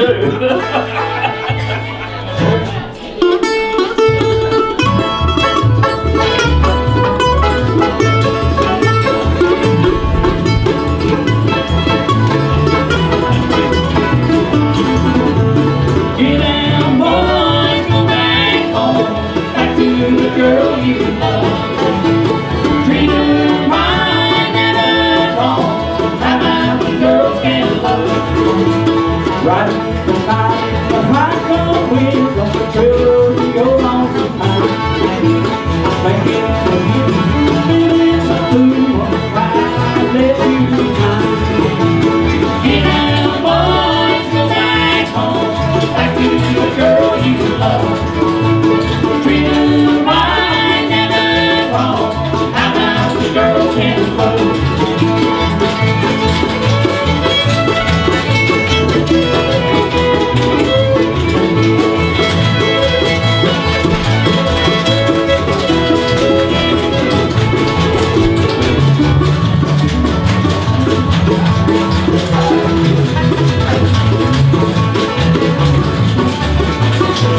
too. Thank you riding the high, the high cold winds the trail the you.